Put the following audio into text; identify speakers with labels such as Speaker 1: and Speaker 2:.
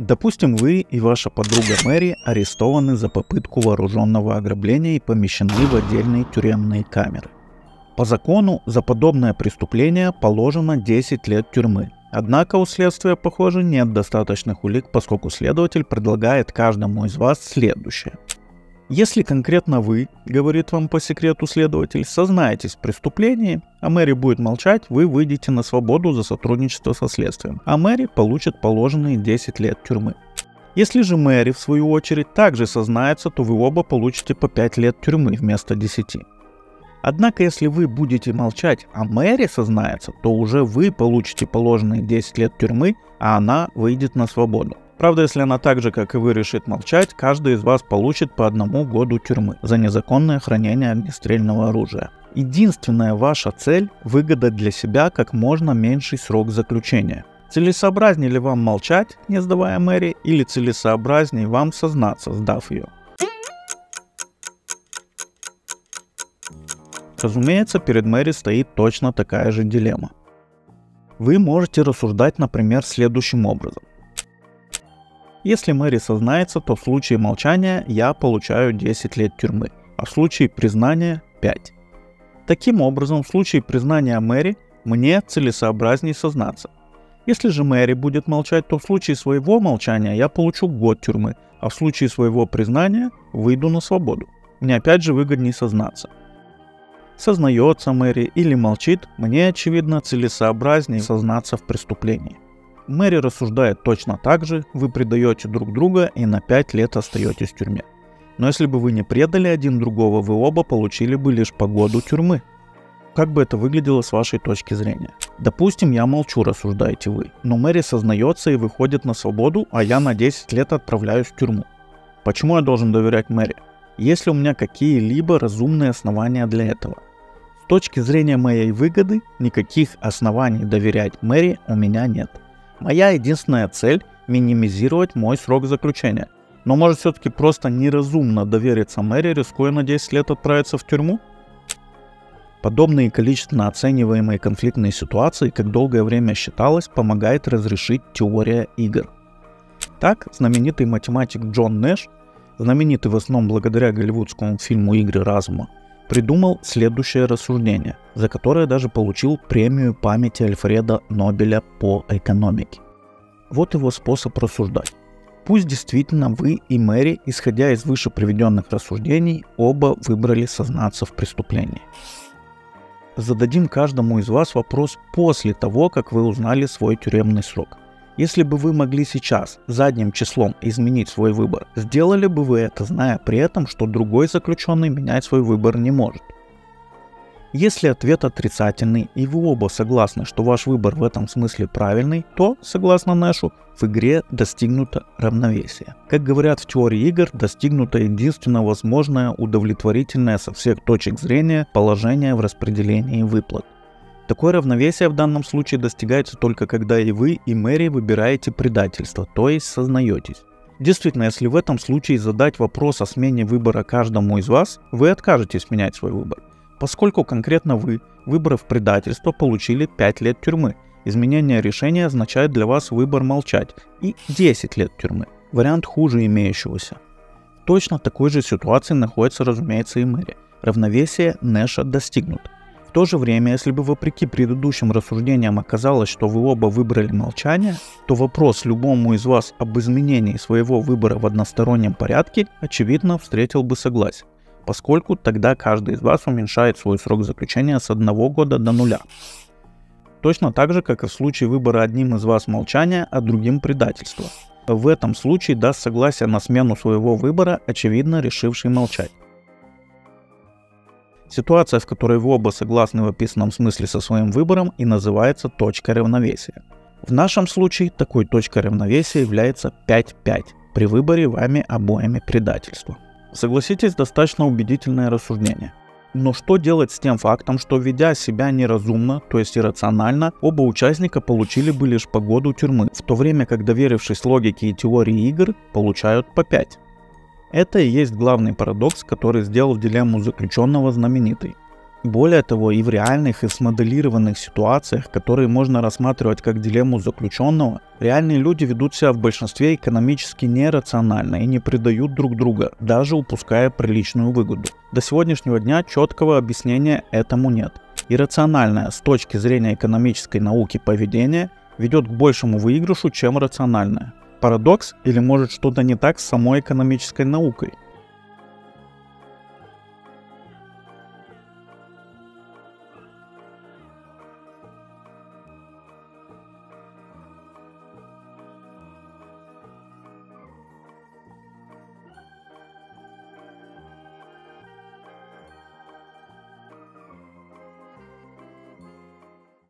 Speaker 1: Допустим, вы и ваша подруга Мэри арестованы за попытку вооруженного ограбления и помещены в отдельные тюремные камеры. По закону за подобное преступление положено 10 лет тюрьмы. Однако у следствия, похоже, нет достаточных улик, поскольку следователь предлагает каждому из вас следующее. Если конкретно вы, говорит вам по секрету следователь, сознаетесь в преступлении, а Мэри будет молчать, вы выйдете на свободу за сотрудничество со следствием, а Мэри получит положенные 10 лет тюрьмы. Если же Мэри, в свою очередь, также сознается, то вы оба получите по 5 лет тюрьмы вместо 10. Однако, если вы будете молчать, а Мэри сознается, то уже вы получите положенные 10 лет тюрьмы, а она выйдет на свободу. Правда, если она так же, как и вы, решит молчать, каждый из вас получит по одному году тюрьмы за незаконное хранение огнестрельного оружия. Единственная ваша цель – выгадать для себя как можно меньший срок заключения. Целесообразнее ли вам молчать, не сдавая Мэри, или целесообразнее вам сознаться, сдав ее? Разумеется, перед Мэри стоит точно такая же дилемма. Вы можете рассуждать, например, следующим образом. Если Мэри сознается, то в случае молчания я получаю 10 лет тюрьмы, а в случае признания 5. Таким образом, в случае признания Мэри мне целесообразнее сознаться. Если же Мэри будет молчать, то в случае своего молчания я получу год тюрьмы, а в случае своего признания выйду на свободу. Мне опять же выгоднее сознаться. Сознается Мэри или молчит, мне очевидно целесообразнее сознаться в преступлении. Мэри рассуждает точно так же, вы предаете друг друга и на 5 лет остаетесь в тюрьме. Но если бы вы не предали один другого, вы оба получили бы лишь погоду тюрьмы. Как бы это выглядело с вашей точки зрения? Допустим, я молчу, рассуждаете вы, но Мэри сознается и выходит на свободу, а я на 10 лет отправляюсь в тюрьму. Почему я должен доверять Мэри? Есть ли у меня какие-либо разумные основания для этого? точки зрения моей выгоды, никаких оснований доверять Мэри у меня нет. Моя единственная цель – минимизировать мой срок заключения. Но может все-таки просто неразумно довериться Мэри, рискуя на 10 лет отправиться в тюрьму? Подобные количественно оцениваемые конфликтные ситуации, как долгое время считалось, помогает разрешить теория игр. Так, знаменитый математик Джон Нэш, знаменитый в основном благодаря голливудскому фильму «Игры разума», придумал следующее рассуждение, за которое даже получил премию памяти Альфреда Нобеля по экономике. Вот его способ рассуждать. Пусть действительно вы и Мэри, исходя из выше приведенных рассуждений, оба выбрали сознаться в преступлении. Зададим каждому из вас вопрос после того, как вы узнали свой тюремный срок. Если бы вы могли сейчас задним числом изменить свой выбор, сделали бы вы это, зная при этом, что другой заключенный менять свой выбор не может? Если ответ отрицательный и вы оба согласны, что ваш выбор в этом смысле правильный, то, согласно Нэшу, в игре достигнуто равновесие. Как говорят в теории игр, достигнуто единственно возможное удовлетворительное со всех точек зрения положение в распределении выплат. Такое равновесие в данном случае достигается только когда и вы, и Мэри выбираете предательство, то есть сознаетесь. Действительно, если в этом случае задать вопрос о смене выбора каждому из вас, вы откажетесь менять свой выбор. Поскольку конкретно вы, выбрав предательство, получили 5 лет тюрьмы. Изменение решения означает для вас выбор молчать и 10 лет тюрьмы. Вариант хуже имеющегося. В точно такой же ситуации находится, разумеется, и Мэри. Равновесие Нэша достигнуто. В то же время, если бы вопреки предыдущим рассуждениям оказалось, что вы оба выбрали молчание, то вопрос любому из вас об изменении своего выбора в одностороннем порядке, очевидно, встретил бы согласие, поскольку тогда каждый из вас уменьшает свой срок заключения с одного года до нуля. Точно так же, как и в случае выбора одним из вас молчания, а другим предательства. В этом случае даст согласие на смену своего выбора, очевидно решивший молчать. Ситуация, в которой вы оба согласны в описанном смысле со своим выбором и называется точка равновесия. В нашем случае такой точкой равновесия является 5-5 при выборе вами обоими предательства. Согласитесь, достаточно убедительное рассуждение. Но что делать с тем фактом, что ведя себя неразумно, то есть иррационально, оба участника получили бы лишь погоду тюрьмы, в то время как доверившись логике и теории игр, получают по 5? Это и есть главный парадокс, который сделал дилемму заключенного знаменитой. Более того, и в реальных и смоделированных ситуациях, которые можно рассматривать как дилемму заключенного, реальные люди ведут себя в большинстве экономически нерационально и не предают друг друга, даже упуская приличную выгоду. До сегодняшнего дня четкого объяснения этому нет. Иррациональное с точки зрения экономической науки поведение ведет к большему выигрышу, чем рациональное. Парадокс или может что-то не так с самой экономической наукой?